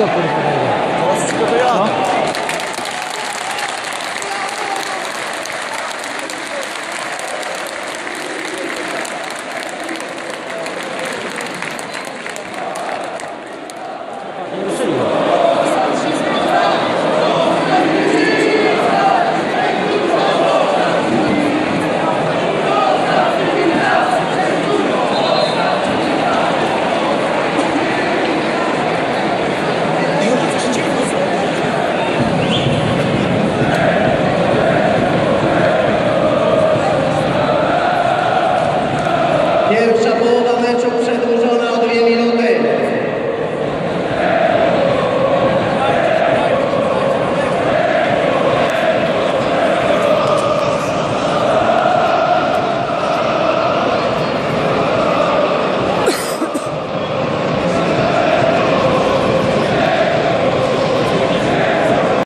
がこれじゃないか。Pierwsza połowa meczu przed